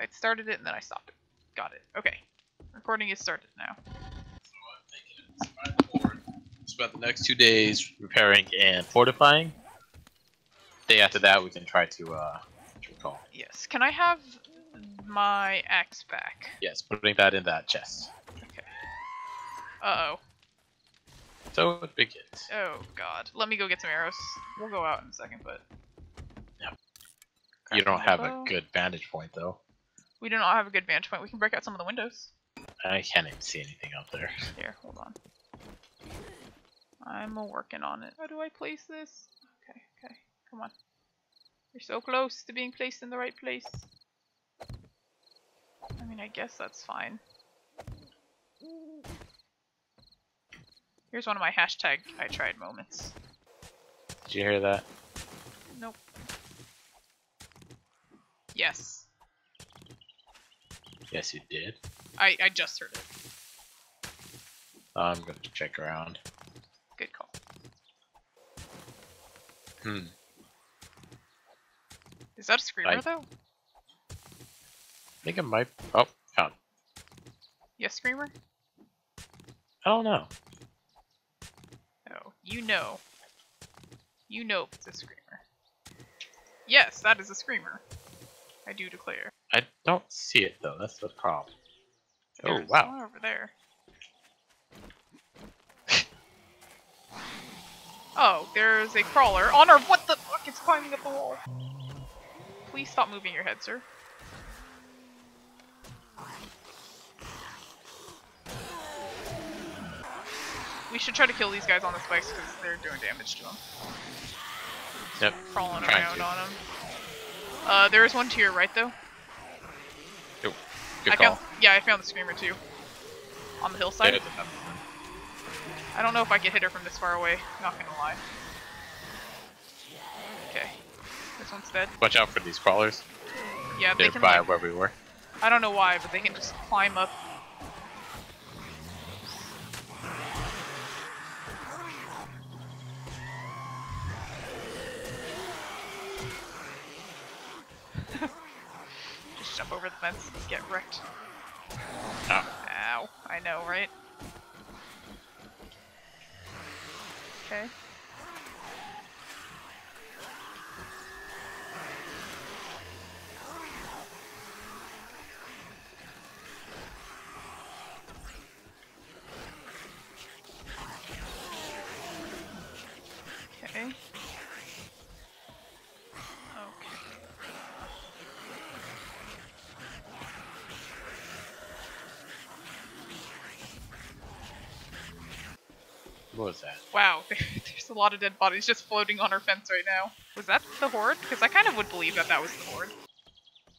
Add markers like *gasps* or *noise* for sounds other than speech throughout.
I started it and then I stopped it. Got it. Okay. Recording is started now. So I'm thinking Spend the next two days repairing and fortifying. Day after that, we can try to uh, what you call? Yes. Can I have my axe back? Yes, putting that in that chest. Okay. Uh oh. So it begins. Oh god. Let me go get some arrows. We'll go out in a second, but. Yep. You don't have a good vantage point though. We do not have a good vantage point. We can break out some of the windows. I can't even see anything up there. *laughs* Here, hold on. I'm working on it. How do I place this? Okay, okay. Come on. You're so close to being placed in the right place. I mean, I guess that's fine. Here's one of my hashtag I tried moments. Did you hear that? Nope. Yes. Yes, you did. I, I just heard it. I'm gonna check around. Good call. Hmm. Is that a screamer I- though? I think it might. Oh, found. Yes, screamer? I don't know. Oh, you know. You know it's a screamer. Yes, that is a screamer. I do declare. I don't see it though. That's the problem. Oh wow. one over there. *laughs* oh, there's a crawler on our. What the fuck? It's climbing up the wall. Please stop moving your head, sir. We should try to kill these guys on the spikes because they're doing damage to them. Yep. Crawling around to. on them. Uh, there is one to your right though. Good, I call. found, yeah, I found the screamer too. On the hillside. I don't know if I can hit her from this far away. Not gonna lie. Okay, this one's dead. Watch out for these crawlers. Yeah, they They're can. by Like, where we were. I don't know why, but they can just climb up. Over the fence and get wrecked. Oh. Ow. I know, right? Okay. Okay. Okay. What was that? Wow, *laughs* there's a lot of dead bodies just floating on our fence right now. Was that the horde? Because I kind of would believe that that was the horde.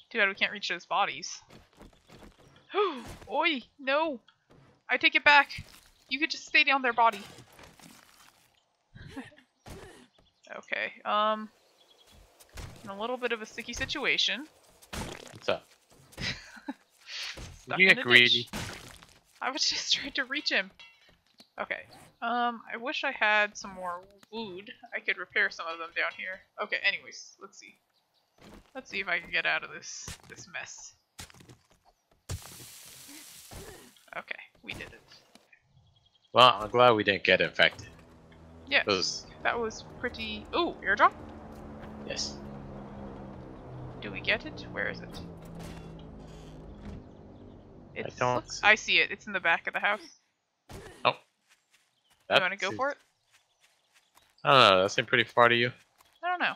Too bad we can't reach those bodies. *gasps* Oi, no! I take it back. You could just stay down their body. *laughs* okay, um, in a little bit of a sticky situation. What's up? *laughs* Stuck you get greedy. ditch. I was just trying to reach him. Okay. Um, I wish I had some more wood. I could repair some of them down here. Okay, anyways, let's see. Let's see if I can get out of this this mess. Okay, we did it. Well, I'm glad we didn't get infected. Yes, Those, that was pretty. Ooh, airdrop. yes. Do we get it? Where is it? It's, don't look- see- I see it. It's in the back of the house. You want to go for it? I don't know. That seemed pretty far to you. I don't know.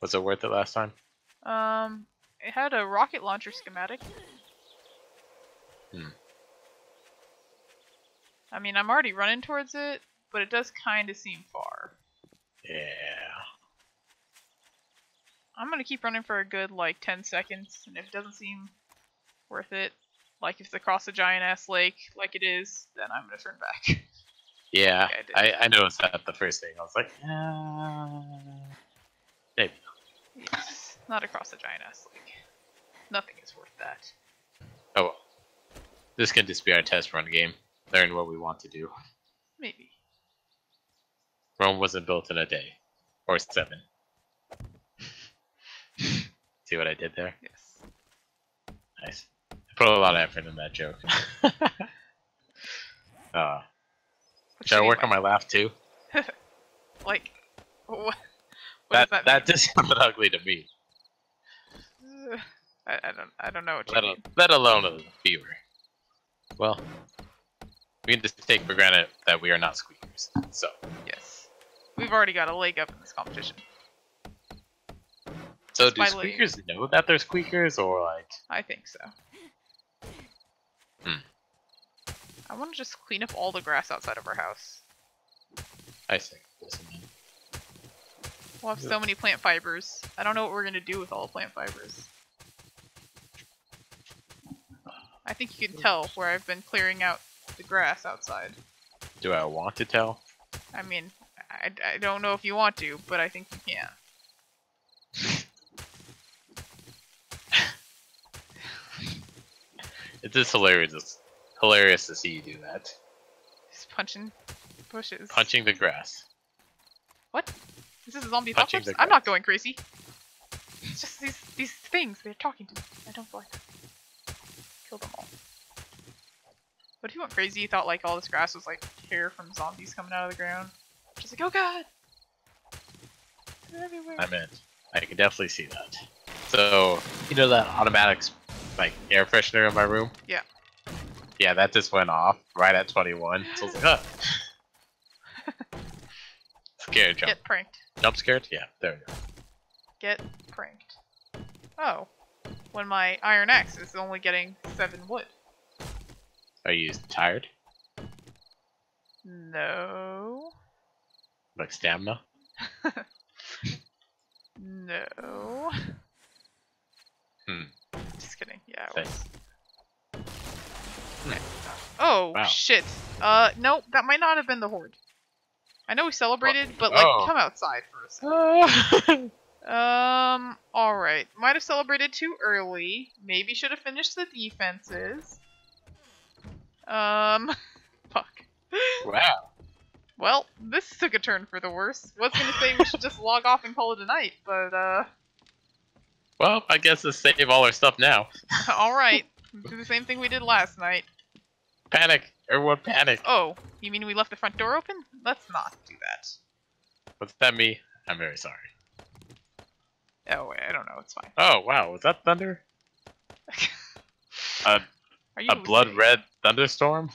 Was it worth it last time? Um, it had a rocket launcher schematic. Hmm. I mean, I'm already running towards it, but it does kind of seem far. Yeah. I'm gonna keep running for a good like 10 seconds, and if it doesn't seem worth it, like if it's across a giant ass lake, like it is, then I'm gonna turn back. *laughs* Yeah, Yeah, I. I, I noticed that the first thing. I was like, uh, maybe. yes, not across a giant ass lake. Nothing is worth that. Oh well. This can just be our test run game. Learn what we want to do. Maybe. Rome wasn't built in a day. Or seven. *laughs* See what I did there? Yes. Nice. Put a lot of effort in that joke. *laughs* uh, should I work on my laugh too? *laughs* like what? What that does that, that just sounded *laughs* ugly to me. *sighs* I, I don't I don't know what you Let, mean. let alone a fever. Well, we can just take for granted that we are not squeakers. So, Yes. We've already got a leg up in this competition. so Just do by leg. squeakers know that they're squeakers, or like? I think so. Hmm. I want to just clean up all the grass outside of our house. I see. We'll have Yeah. so many plant fibers. I don't know what we're gonna do with all the plant fibers. I think you can tell where I've been clearing out the grass outside. Do I want to tell? I mean, I, I don't know if you want to, but I think you can. *laughs* It is hilarious. Hilarious to see you do that. Just punching bushes. Punching the grass. What? Is this a zombie Punching apocalypse? I'm not going crazy. It's just these these things. They're talking to me. I don't like them. Kill them all. But if you went crazy, you thought like all this grass was like hair from zombies coming out of the ground. Just like, oh god! They're everywhere. I meant, I can definitely see that. So, you know that automatic, like, air freshener in my room? Yeah. Yeah, that just went off right at 21. So I was like, huh. *laughs* scared jump. Get pranked. Jump scared? Yeah, there we go. Get pranked. Oh. When my iron axe is only getting seven wood. Are you tired? No. Like stamina? *laughs* No. Hmm. Just kidding. Yeah. I Thanks. was. Oh Wow. shit. Uh, no, that might not have been the horde. I know we celebrated, but like, Oh. come outside for a second. *laughs* Um. All right. Might have celebrated too early. Maybe should have finished the defenses. Um. *laughs* Fuck. wow. Well, this took a turn for the worse. Was gonna say we should just *laughs* log off and call it a night, but uh. Well, I guess let's save all our stuff now. all right. Do the same thing we did last night. Panic! Everyone panic! Oh, you mean we left the front door open? Let's not do that. What's that me? I'm very sorry. Oh, wait, I don't know. It's fine. Oh, wow. Was that thunder? *laughs* A, Are you a blood red thunderstorm?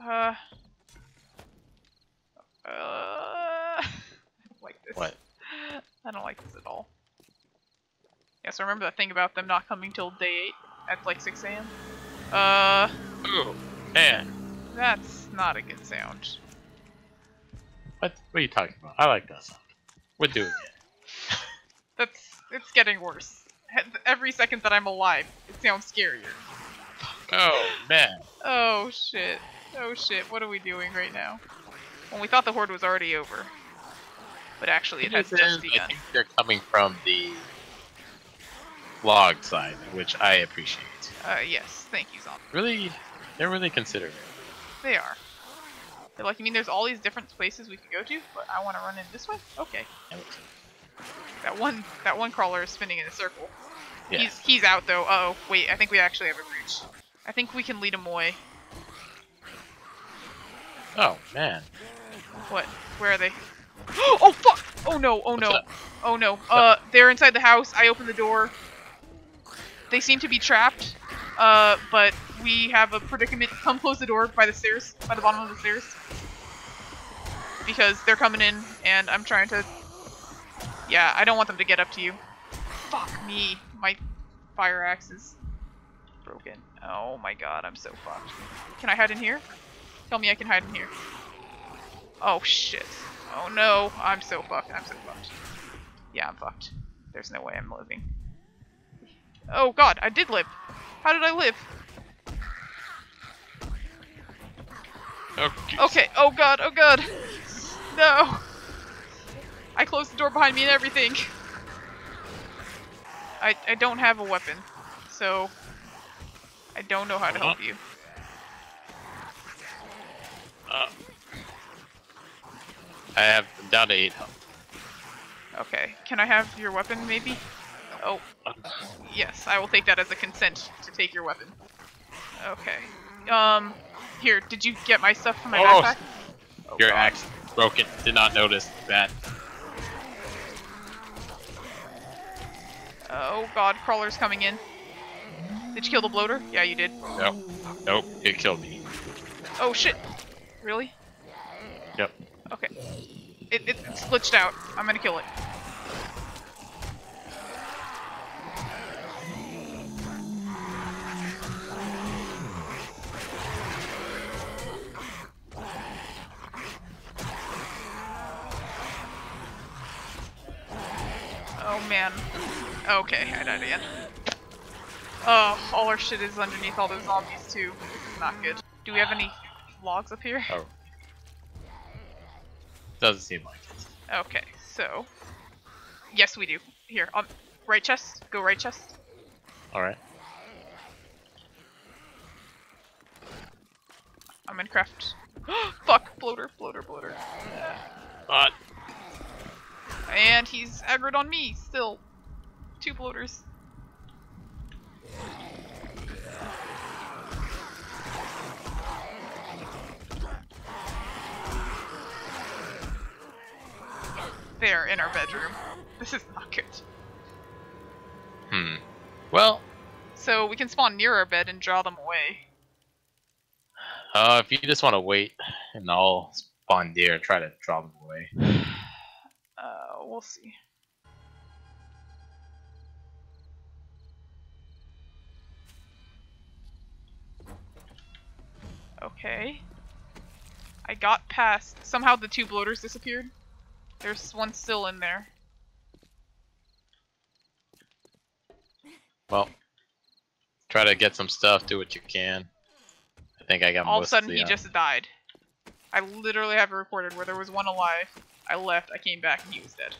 Uh. Uh. *laughs* I don't like this. What? I don't like this at all. Yeah, so remember that thing about them not coming till day 8 at like 6 a.m.? Uh, Ooh, man. that's not a good sound. What, what are you talking about? I like that sound. We're doing it. *laughs* That's, it's getting worse. *laughs* Every second that I'm alive, it sounds scarier. Oh, man. Oh shit. Oh shit, what are we doing right now? Well, we thought the horde was already over. But actually, it has just just I think they're coming from the log side, which I appreciate. Uh, yes, thank you, Zombie. Really, they're really considerate. They are. They're like, you mean there's all these different places we could go to, but I want to run in this way? Okay. That one, that one crawler is spinning in a circle. Yeah. He's, he's out though. Uh oh, wait, I think we actually have a breach. I think we can lead him away. Oh man. What? Where are they? *gasps* Oh fuck! Oh no! Oh no! Up? Oh no! Uh, they're inside the house. I opened the door. They seem to be trapped. Uh, but we have a predicament. Come close the door by the stairs, by the bottom of the stairs, because they're coming in, and I'm trying to. Yeah, I don't want them to get up to you. Fuck me! My fire axe is broken. Oh my god, I'm so fucked. Can I hide in here? Tell me I can hide in here. Oh shit. Oh no, I'm so fucked. I'm so fucked. Yeah, I'm fucked. There's no way I'm living. Oh god, I did live. How did I live? Oh. Okay, oh god, oh god. No. I closed the door behind me and everything. I, I don't have a weapon, so I don't know how to help you. Uh, I have down to eight health. Okay, can I have your weapon maybe? Oh, yes, I will take that as a consent to take your weapon. Okay. Um, here, did you get my stuff from my Oh, backpack? Oh, Your God. axe broken. Did not notice that. Oh god, crawler's coming in. Did you kill the bloater? Yeah, you did. Nope. Nope. It killed me. Oh shit! Really? Yep. Okay. It, it, it's glitched out. I'm gonna kill it. Okay, I died again. Oh, all our shit is underneath all those zombies too. Not good. Do we have any logs up here? Oh. Doesn't seem like it. Okay, so yes, we do. Here, um, right chest. Go right chest. All right. I'm in craft. *gasps* Fuck, bloater, bloater, bloater. But And he's aggroed on me still. Two bloaters. They're in our bedroom. *laughs* This is not good. hmm. Well, So we can spawn near our bed and draw them away. uh, if you just want to wait, and I'll spawn deer and try to draw them away. Uh, we'll see. Okay. I got past. Somehow the two bloaters disappeared. There's one still in there. Well, try to get some stuff. Do what you can. I think I got All of a sudden, he just died. I literally have it recorded where there was one alive. I left, I came back, and he was dead.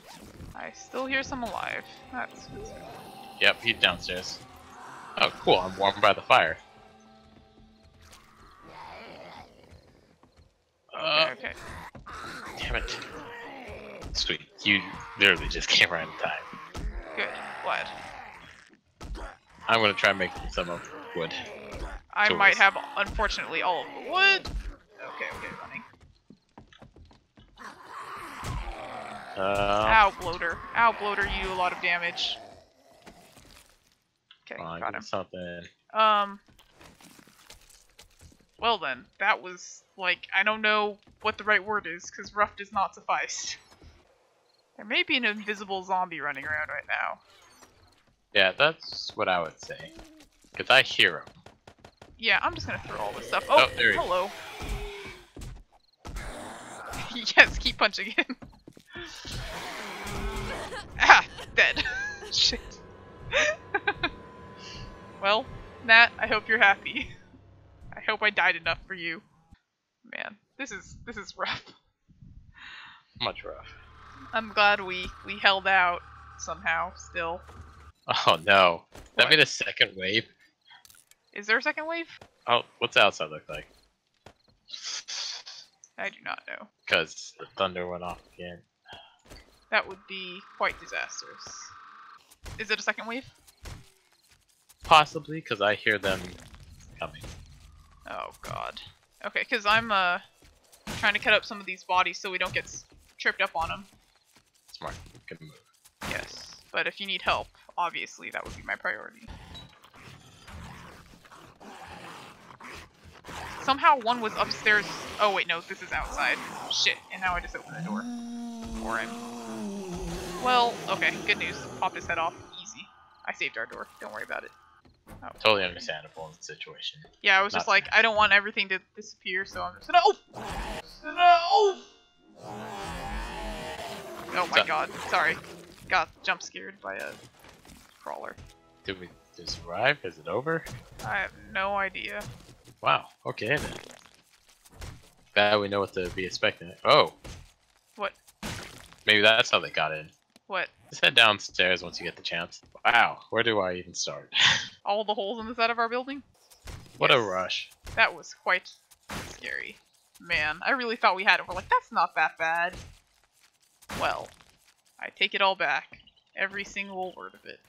I still hear some alive. That's Yep, he's downstairs. Oh, cool. I'm warm by the fire. Uh, okay. damn it. Sweet. You literally just *laughs* came right in time. Good. Glad. I'm gonna try making some of wood. I Tools. might have, unfortunately, all of the wood. Okay, okay, Uh, Ow, bloater. Ow, bloater, you do a lot of damage. Okay, on, got him. something. Um. Well then, that was like I don't know what the right word is because rough does not suffice. There may be an invisible zombie running around right now. Yeah, that's what I would say. Cause I hear him. Yeah, I'm just gonna throw all this stuff. Oh, Oh, there he is. hello. *laughs* yes, keep punching him. Ah, dead. *laughs* Shit. *laughs* well, Nat, I hope you're happy. I hope I died enough for you. Man, this is this is rough. Much rough. I'm glad we we held out somehow. Still, Oh no. That made a second wave. is there a second wave? Oh, what's the outside look like? I do not know. Cause the thunder went off again. That would be quite disastrous. Is it a second wave? Possibly, cause I hear them coming. Oh god. Okay, because I'm uh trying to cut up some of these bodies so we don't get tripped up on them. Smart. Good move. Yes, but if you need help, obviously that would be my priority. Somehow one was upstairs. Oh wait, no, this is outside. Shit, and now I just opened the door for him. Well, okay, good news. Pop his head off. Easy. I saved our door. Don't worry about it. Oh. Totally understandable in the situation. Yeah, I was just like, I don't want everything to disappear, so I'm just gonna. Oh! No! Oh! oh my So- god, sorry. Got jump scared by a crawler. Did we just arrive? Is it over? I have no idea. Wow. Okay then. We know what to be expecting. Oh. What? Maybe that's how they got in. What? Just head downstairs once you get the chance. Wow. Where do I even start? *laughs* All the holes in the side of our building? what a rush. That was quite scary. Man, I really thought we had it. We're like, that's not that bad. Well, I take it all back. Every single word of it.